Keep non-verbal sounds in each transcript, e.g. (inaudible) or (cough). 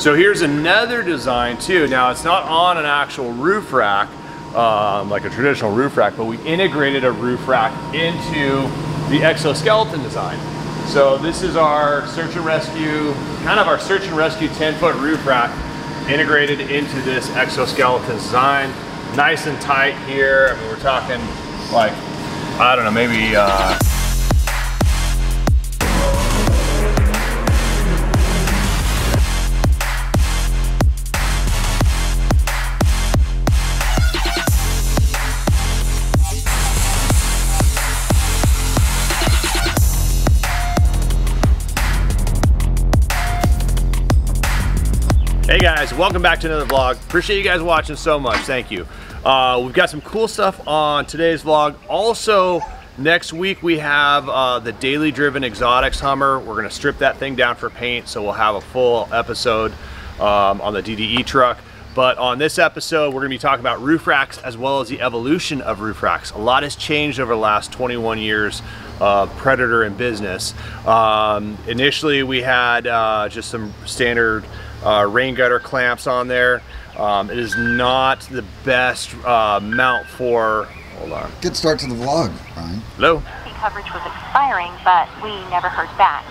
So here's another design too. Now it's not on an actual roof rack, um, like a traditional roof rack, but we integrated a roof rack into the exoskeleton design. So this is our search and rescue, kind of our search and rescue 10 foot roof rack integrated into this exoskeleton design. Nice and tight here. I mean, we're talking like, I don't know, maybe uh, Hey guys, welcome back to another vlog. Appreciate you guys watching so much, thank you. Uh, we've got some cool stuff on today's vlog. Also, next week we have uh, the daily driven exotics Hummer. We're gonna strip that thing down for paint, so we'll have a full episode um, on the DDE truck. But on this episode, we're gonna be talking about roof racks as well as the evolution of roof racks. A lot has changed over the last 21 years uh, Predator in business. Um, initially, we had uh, just some standard uh, rain gutter clamps on there. Um, it is not the best uh, mount for, hold on. Good start to the vlog, Ryan. Hello? coverage was expiring, but we never heard back.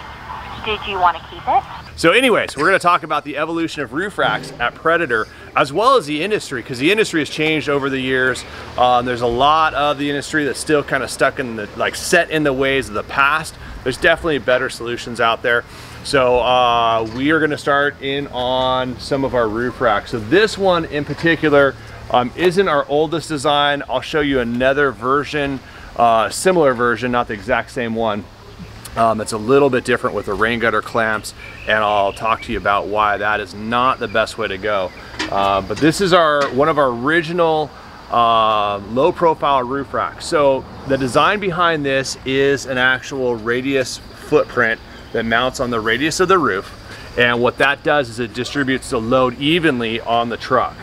Did you want to keep it? So anyways, we're gonna talk about the evolution of roof racks at Predator, as well as the industry, because the industry has changed over the years. Um, there's a lot of the industry that's still kind of stuck in the, like set in the ways of the past. There's definitely better solutions out there. So uh, we are gonna start in on some of our roof racks. So this one in particular um, isn't our oldest design. I'll show you another version, uh, similar version, not the exact same one. Um, it's a little bit different with the rain gutter clamps and I'll talk to you about why that is not the best way to go. Uh, but this is our one of our original uh, low profile roof racks. So the design behind this is an actual radius footprint that mounts on the radius of the roof. And what that does is it distributes the load evenly on the truck.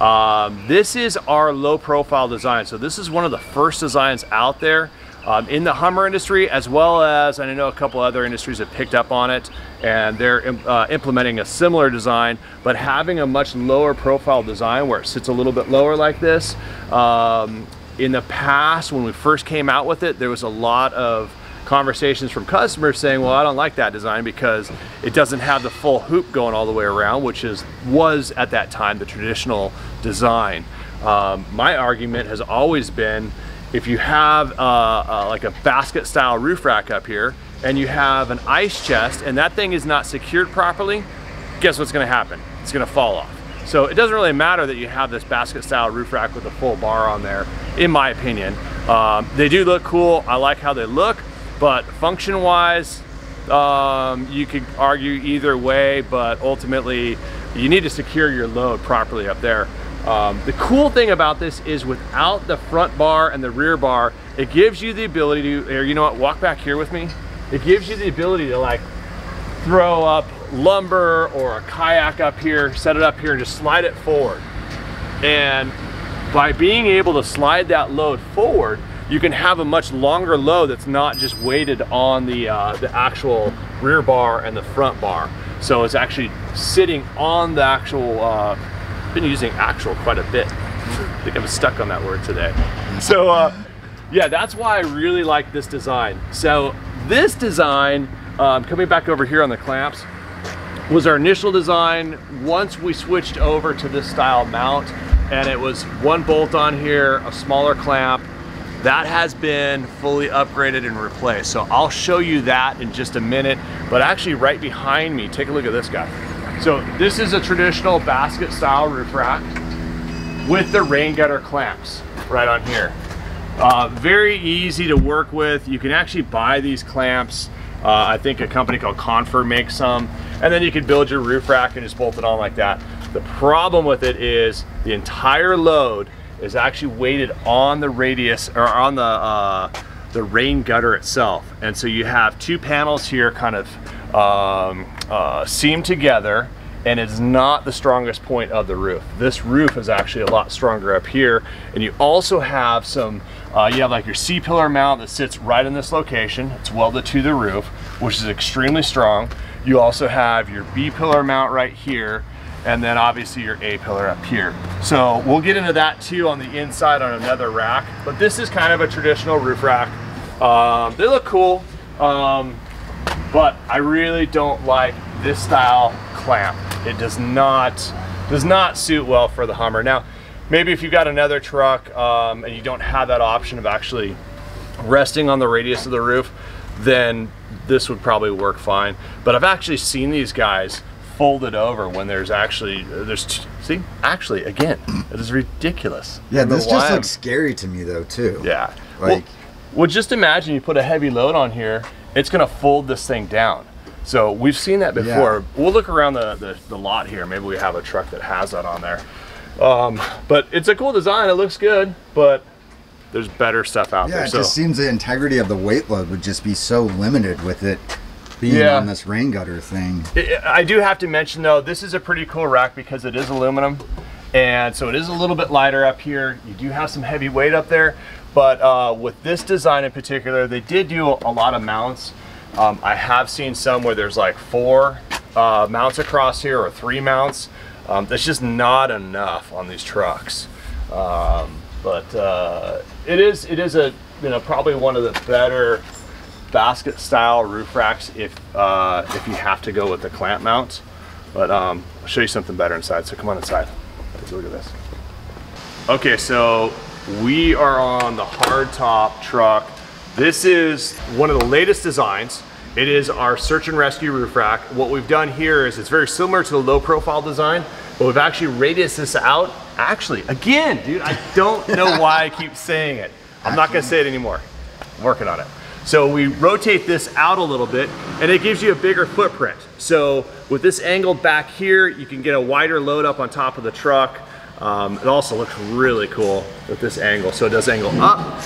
Um, this is our low profile design. So this is one of the first designs out there um, in the Hummer industry, as well as, I know a couple other industries have picked up on it, and they're uh, implementing a similar design, but having a much lower profile design where it sits a little bit lower like this. Um, in the past, when we first came out with it, there was a lot of conversations from customers saying, well, I don't like that design because it doesn't have the full hoop going all the way around, which is was at that time the traditional design. Um, my argument has always been if you have uh, uh, like a basket style roof rack up here and you have an ice chest and that thing is not secured properly, guess what's gonna happen? It's gonna fall off. So it doesn't really matter that you have this basket style roof rack with a full bar on there, in my opinion. Um, they do look cool, I like how they look, but function wise, um, you could argue either way, but ultimately you need to secure your load properly up there. Um, the cool thing about this is without the front bar and the rear bar, it gives you the ability to, or you know what, walk back here with me. It gives you the ability to like throw up lumber or a kayak up here, set it up here and just slide it forward. And by being able to slide that load forward, you can have a much longer load that's not just weighted on the, uh, the actual rear bar and the front bar. So it's actually sitting on the actual, uh, been using actual quite a bit. I think I'm stuck on that word today. So uh, yeah, that's why I really like this design. So this design, um, coming back over here on the clamps, was our initial design once we switched over to this style mount and it was one bolt on here, a smaller clamp, that has been fully upgraded and replaced. So I'll show you that in just a minute, but actually right behind me, take a look at this guy. So this is a traditional basket style roof rack with the rain gutter clamps right on here. Uh, very easy to work with. You can actually buy these clamps. Uh, I think a company called Conferr makes some. And then you can build your roof rack and just bolt it on like that. The problem with it is the entire load is actually weighted on the radius or on the uh, the rain gutter itself. And so you have two panels here kind of um, uh, seamed together and it's not the strongest point of the roof. This roof is actually a lot stronger up here. And you also have some, uh, you have like your C-pillar mount that sits right in this location. It's welded to the roof, which is extremely strong. You also have your B pillar mount right here, and then obviously your A pillar up here. So we'll get into that too on the inside on another rack, but this is kind of a traditional roof rack. Um, they look cool, um, but I really don't like this style clamp. It does not, does not suit well for the Hummer. Now, maybe if you've got another truck um, and you don't have that option of actually resting on the radius of the roof, then this would probably work fine. But I've actually seen these guys folded over when there's actually there's see actually again it is ridiculous. Yeah, this just I'm- looks scary to me though too. yeah. well, Like- well, just imagine you put a heavy load on here, it's gonna fold this thing down. So we've seen that before. We'll look around the, the, the lot here. Maybe we have a truck that has that on there. Um, but it's a cool design. It looks good, but there's better stuff out Yeah, there. it So just seems the integrity of the weight load would just be so limited with it being Yeah. on this rain gutter thing. I I do have to mention though, this is a pretty cool rack because it is aluminum. And so it is a little bit lighter up here. You do have some heavy weight up there. But uh, with this design in particular, they did do a lot of mounts. Um, I have seen some where there's like four uh, mounts across here or three mounts. Um, that's just not enough on these trucks. Um, but uh, it is it is a you know probably one of the better basket style roof racks if uh, if you have to go with the clamp mounts. But um, I'll show you something better inside. So come on inside. Take a look at this. Okay, so we are on the hardtop truck. This is one of the latest designs. It is our search and rescue roof rack. What we've done here is it's very similar to the low profile design, but we've actually radiused this out. Actually, again, dude, I don't know why I keep saying it. I'm not gonna say it anymore. I'm working on it. So we rotate this out a little bit and it gives you a bigger footprint. So with this angled back here, you can get a wider load up on top of the truck. Um, it also looks really cool with this angle. So it does angle up,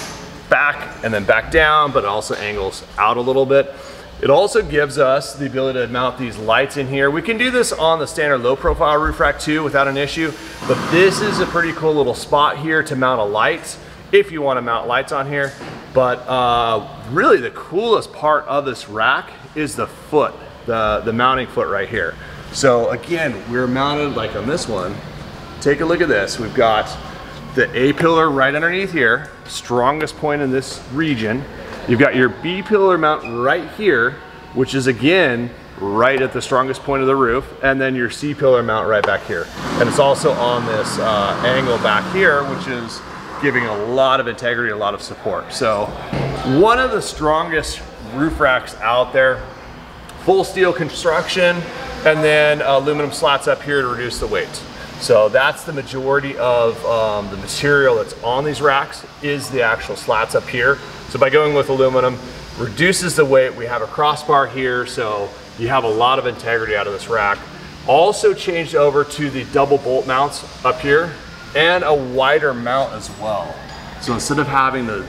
back, and then back down, but it also angles out a little bit. It also gives us the ability to mount these lights in here. We can do this on the standard low profile roof rack too without an issue, but this is a pretty cool little spot here to mount a light if you wanna mount lights on here. But uh, really the coolest part of this rack is the foot, the, the mounting foot right here. So again, we're mounted like on this one. Take a look at this. We've got the A pillar right underneath here, strongest point in this region. You've got your B pillar mount right here, which is again, right at the strongest point of the roof, and then your C pillar mount right back here. And it's also on this uh, angle back here, which is giving a lot of integrity, a lot of support. So one of the strongest roof racks out there, full steel construction, and then aluminum slats up here to reduce the weight. So that's the majority of um, the material that's on these racks is the actual slats up here. So by going with aluminum, reduces the weight. We have a crossbar here, so you have a lot of integrity out of this rack. Also changed over to the double bolt mounts up here and a wider mount as well. So instead of having the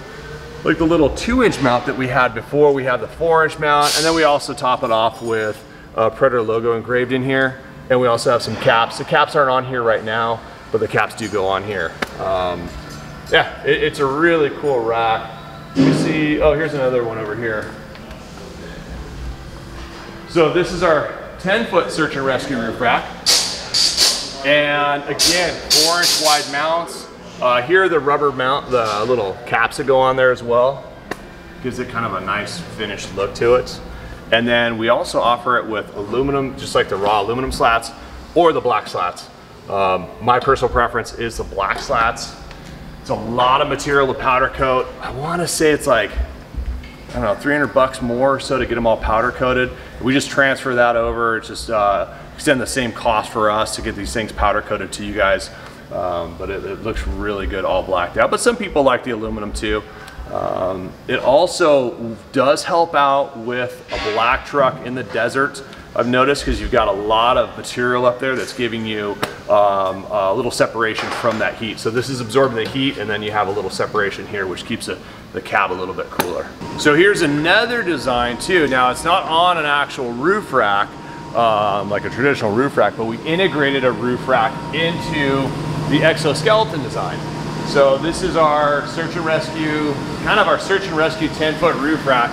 like the little two inch mount that we had before, we have the four inch mount, and then we also top it off with a Predator logo engraved in here. And we also have some caps. The caps aren't on here right now, but the caps do go on here. Um, yeah, it, it's a really cool rack. You see, oh, here's another one over here. So this is our 10 foot search and rescue roof rack. And again, four inch wide mounts. Uh, here are the rubber mount, the little caps that go on there as well. Gives it kind of a nice finished look to it. And then we also offer it with aluminum, just like the raw aluminum slats or the black slats. Um, my personal preference is the black slats. It's a lot of material to powder coat. I wanna say it's like, I don't know, 300 bucks more or so to get them all powder coated. We just transfer that over. It's just uh, extend the same cost for us to get these things powder coated to you guys. Um, but it, it looks really good all blacked out. But some people like the aluminum too. Um, it also does help out with a black truck in the desert. I've noticed because you've got a lot of material up there that's giving you um, a little separation from that heat. So this is absorbing the heat and then you have a little separation here which keeps the, the cab a little bit cooler. So here's another design too. Now it's not on an actual roof rack um, like a traditional roof rack, but we integrated a roof rack into the exoskeleton design. So this is our search and rescue, kind of our search and rescue 10 foot roof rack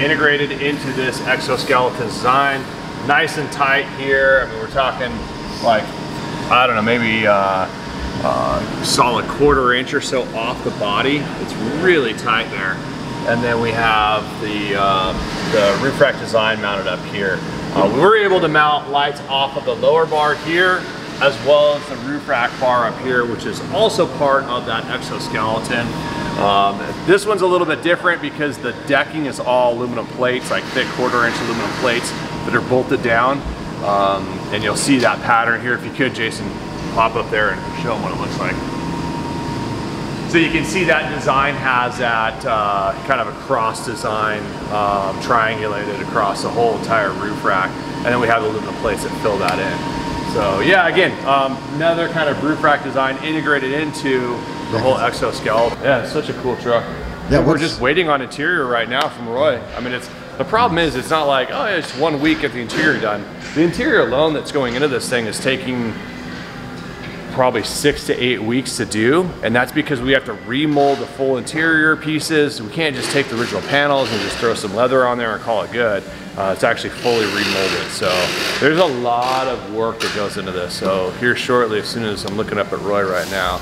integrated into this exoskeleton design. nice and tight here. I mean, we're talking like, I don't know, maybe uh, uh, solid quarter inch or so off the body. It's really tight there. And then we have the, uh, the roof rack design mounted up here. Uh, we were able to mount lights off of the lower bar here as well as the roof rack bar up here, which is also part of that exoskeleton. Um, this one's a little bit different because the decking is all aluminum plates, like thick quarter inch aluminum plates that are bolted down. Um, and you'll see that pattern here. If you could, Jason, pop up there and show them what it looks like. So you can see that design has that uh, kind of a cross design um, triangulated across the whole entire roof rack. And then we have the aluminum plates that fill that in. So yeah, again, um, another kind of roof rack design integrated into the whole exoskeleton. Yeah, it's such a cool truck. Yeah, we're just waiting on interior right now from Roy. I mean, it's the problem is it's not like oh, it's one week get the interior done. The interior alone that's going into this thing is taking probably six to eight weeks to do, and that's because we have to remold the full interior pieces. We can't just take the original panels and just throw some leather on there and call it good. Uh, it's actually fully remolded, so there's a lot of work that goes into this. So here shortly, as soon as I'm looking up at Roy right now,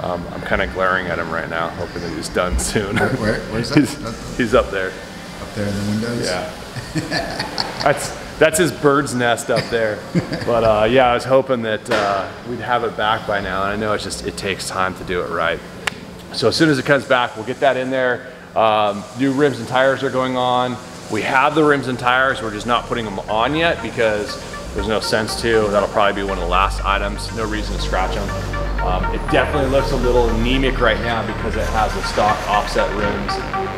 um, I'm kind of glaring at him right now, hoping that he's done soon. Where, where's that? (laughs) he's, he's up there. Up there in the windows? Yeah. (laughs) that's that's his bird's nest up there. (laughs) But uh, yeah, I was hoping that uh, we'd have it back by now, and I know it's just it takes time to do it right. So as soon as it comes back, we'll get that in there. Um, new rims and tires are going on. We have the rims and tires. We're just not putting them on yet because there's no sense to. That'll probably be one of the last items. No reason to scratch them. Um, it definitely looks a little anemic right now because it has the stock offset rims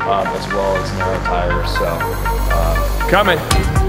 um, as well as narrow tires. So uh, coming.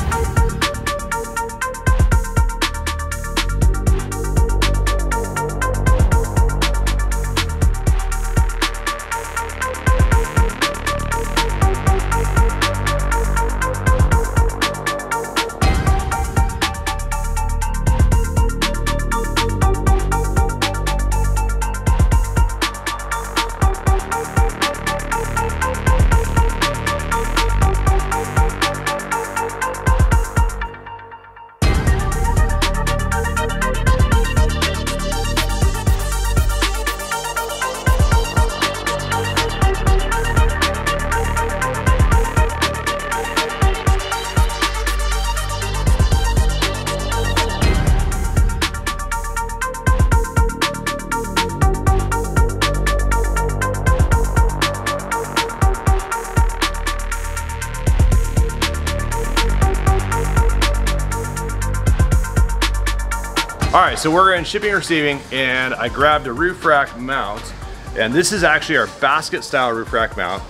So we're in shipping and receiving, and I grabbed a roof rack mount, and this is actually our basket style roof rack mount.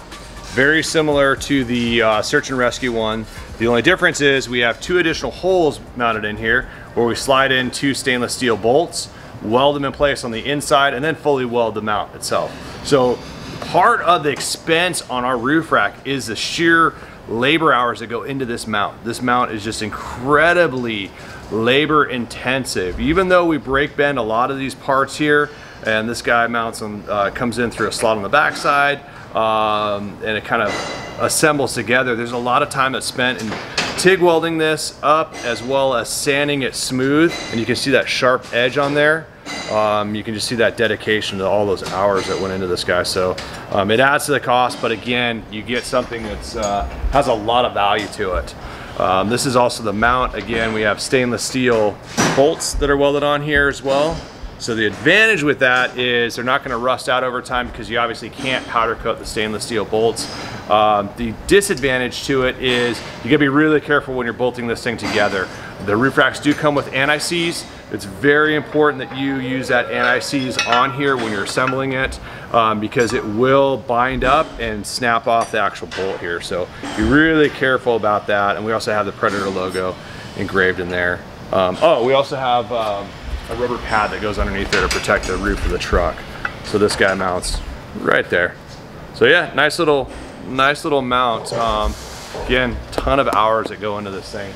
Very similar to the uh, search and rescue one. The only difference is we have two additional holes mounted in here where we slide in two stainless steel bolts, weld them in place on the inside, and then fully weld the mount itself. So part of the expense on our roof rack is the sheer labor hours that go into this mount. This mount is just incredibly labor intensive. Even though we break bend a lot of these parts here, and this guy mounts them, uh, comes in through a slot on the backside, um, and it kind of assembles together. There's a lot of time that's spent in TIG welding this up as well as sanding it smooth, and you can see that sharp edge on there. Um, you can just see that dedication to all those hours that went into this guy. So um, it adds to the cost, but again, you get something that's uh, has a lot of value to it. Um, this is also the mount. Again, we have stainless steel bolts that are welded on here as well. So the advantage with that is they're not going to rust out over time because you obviously can't powder coat the stainless steel bolts. Um, the disadvantage to it is you got to be really careful when you're bolting this thing together. The roof racks do come with anti-seize. It's very important that you use that anti-seize on here when you're assembling it um, because it will bind up and snap off the actual bolt here. So be really careful about that. And we also have the Predator logo engraved in there. Um, oh, we also have um, a rubber pad that goes underneath there to protect the roof of the truck. So this guy mounts right there. So yeah, nice little, nice little mount. Um, again, ton of hours that go into this thing,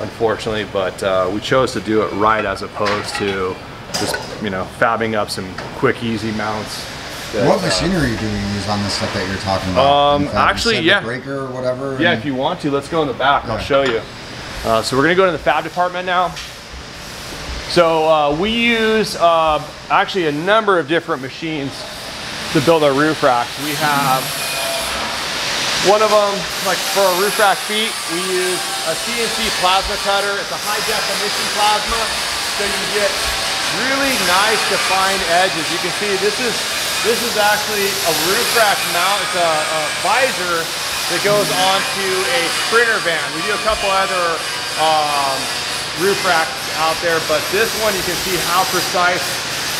unfortunately, but uh, we chose to do it right as opposed to just, you know, fabbing up some quick, easy mounts. that, What uh, machinery do you use on this stuff that you're talking about? Um, In fact, you actually, yeah. Breaker or whatever? Yeah, if you want to, let's go in the back. I'll show you. Uh, so we're gonna go to the fab department now. So uh, we use uh, actually a number of different machines to build our roof racks. We have one of them, like for our roof rack feet, we use a CNC plasma cutter. It's a high definition plasma, so you get really nice defined edges. You can see this is this is actually a roof rack mount. It's a, a visor that goes onto a Sprinter van. We do a couple other um, roof racks out there, but this one you can see how precise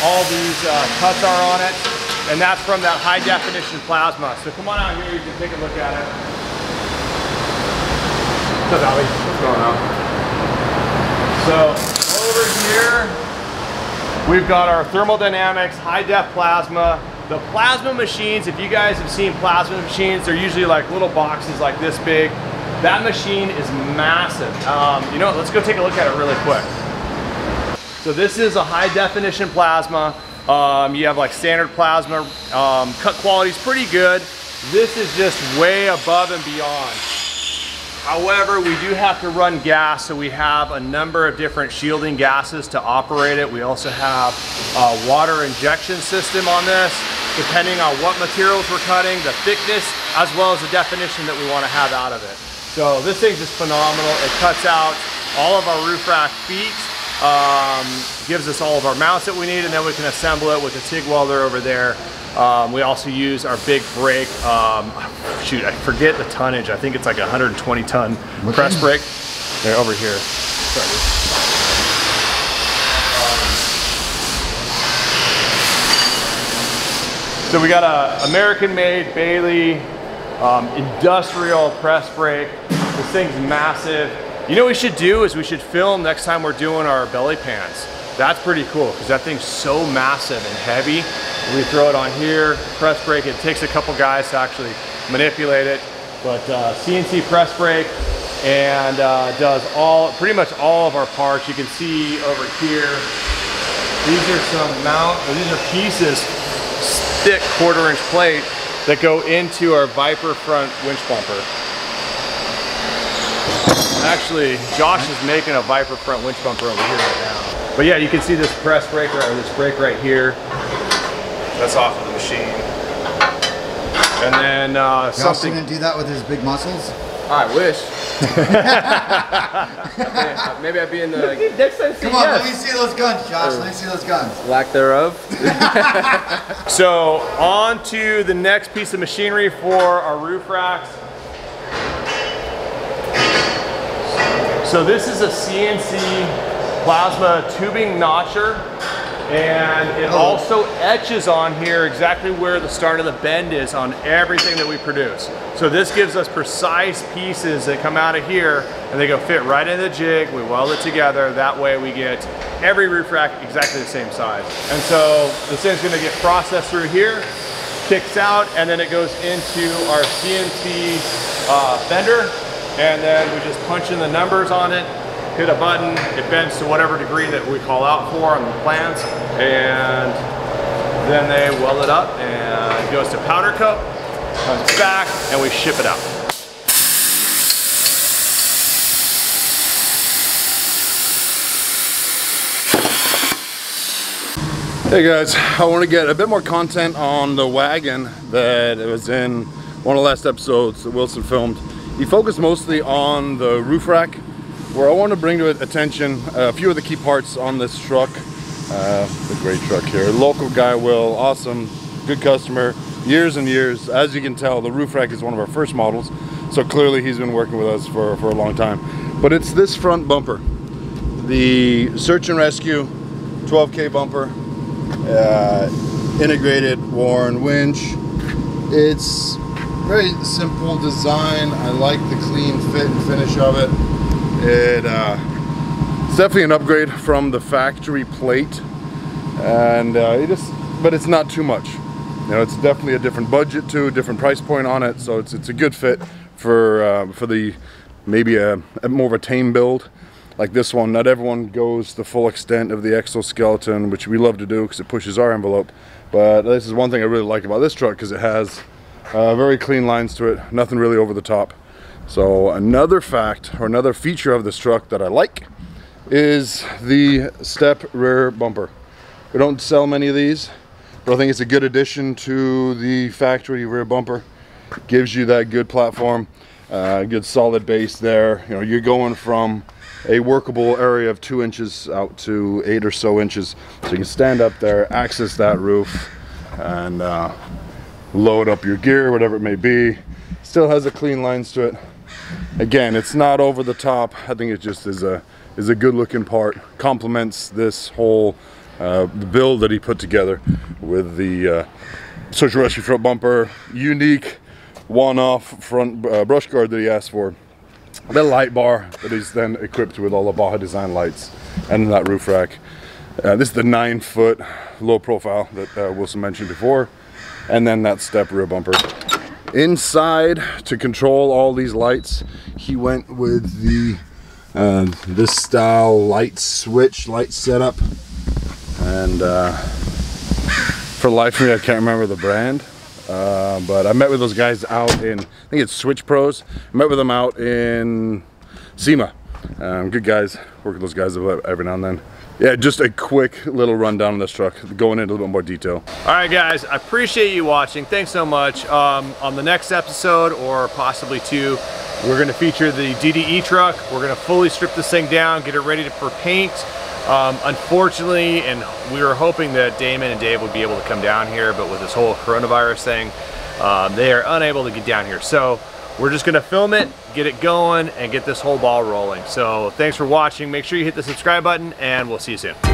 all these uh, cuts are on it. And that's from that high definition plasma. So come on out here, you can take a look at it. What's up? What's going on? So over here, we've got our Thermal Dynamics high def plasma. The plasma machines, if you guys have seen plasma machines, they're usually like little boxes like this big. That machine is massive. Um, you know what, let's go take a look at it really quick. So this is a high definition plasma. Um, you have like standard plasma. Um, cut quality is pretty good. This is just way above and beyond. However, we do have to run gas, so we have a number of different shielding gases to operate it. We also have a water injection system on this, depending on what materials we're cutting, the thickness, as well as the definition that we want to have out of it. So this thing's just phenomenal. It cuts out all of our roof rack feet, um, gives us all of our mounts that we need, and then we can assemble it with a TIG welder over there. Um, we also use our big brake. Um, shoot, I forget the tonnage. I think it's like a 120 ton What press brake. They're over here. Sorry. So we got a American-made Baileigh um, industrial press brake. This thing's massive. You know what we should do is we should film next time we're doing our belly pans. That's pretty cool because that thing's so massive and heavy. We throw it on here, press brake. It takes a couple guys to actually manipulate it. But uh, CNC press brake and uh, does all, pretty much all of our parts. You can see over here, these are some mount, these are pieces, thick quarter inch plate that go into our Viper front winch bumper. Actually, Josh is making a Viper front winch bumper over here right now. But yeah, you can see this press brake right, or this brake right here. That's off of the machine. And then uh, Josh something. didn't do that with his big muscles. I wish. Yeah, (laughs) Maybe I'd be in the Next time, Come on, let me see those guns, Josh. Let me see those guns. lack thereof. (laughs) So on to the next piece of machinery for our roof racks. So this is a CNC plasma tubing notcher and it Oh. also etches on here exactly where the start of the bend is on everything that we produce. So this gives us precise pieces that come out of here and they go fit right in the jig, we weld it together, that way we get every roof rack exactly the same size. And so this thing's gonna get processed through here, kicks out, and then it goes into our CNC uh, bender, and then we just punch in the numbers on it, hit a button, it bends to whatever degree that we call out for on the plans, and then they weld it up and it goes to powder coat, comes back, and we ship it out. Hey guys, I want to get a bit more content on the wagon that was in one of the last episodes that Wilson filmed. He focused mostly on the roof rack, where I want to bring to attention a few of the key parts on this truck. Uh, the great truck here. Local guy Will, awesome, good customer, years and years. As you can tell, the roof rack is one of our first models, so clearly he's been working with us for, for a long time. But it's this front bumper, the search and rescue 12K bumper uh, integrated Warn winch. It's very simple design. I like the clean fit and finish of it. It uh, it's definitely an upgrade from the factory plate, and uh, it just but it's not too much. You know, it's definitely a different budget too, different price point on it. So it's it's a good fit for uh, for the maybe a, a more of a tame build like this one. Not everyone goes the full extent of the exoskeleton, which we love to do because it pushes our envelope. But this is one thing I really like about this truck because it has uh, very clean lines to it, nothing really over the top. So another fact or another feature of this truck that I like is the step rear bumper. We don't sell many of these, but I think it's a good addition to the factory rear bumper. Gives you that good platform, uh, good solid base there. You know, you're going from a workable area of two inches out to eight or so inches. So you can stand up there, access that roof, and uh, load up your gear, whatever it may be. Still has a clean lines to it. Again, it's not over the top. I think it just is a is a good looking part. Complements this whole uh, build that he put together with the uh, search rescue front bumper, unique one-off front uh, brush guard that he asked for the light bar that is then equipped with all the Baja design lights and that roof rack. Uh, this is the nine foot low profile that uh, Wilson mentioned before. And then that step rear bumper. Inside to control all these lights, he went with the uh, this style light switch, light setup. And uh, for life of me, I can't remember the brand. Uh, but I met with those guys out in, I think it's Switch Pros. I met with them out in SEMA. Um, good guys, work with those guys every now and then. Yeah, just a quick little rundown on this truck, going into a little bit more detail. All right, guys, I appreciate you watching. Thanks so much. Um, on the next episode, or possibly two, we're gonna feature the DDE truck. We're gonna fully strip this thing down, get it ready for paint. Um, unfortunately, and we were hoping that Damon and Dave would be able to come down here, but with this whole coronavirus thing, um, they are unable to get down here. So we're just gonna film it, get it going, and get this whole ball rolling. So thanks for watching. Make sure you hit the subscribe button, and we'll see you soon.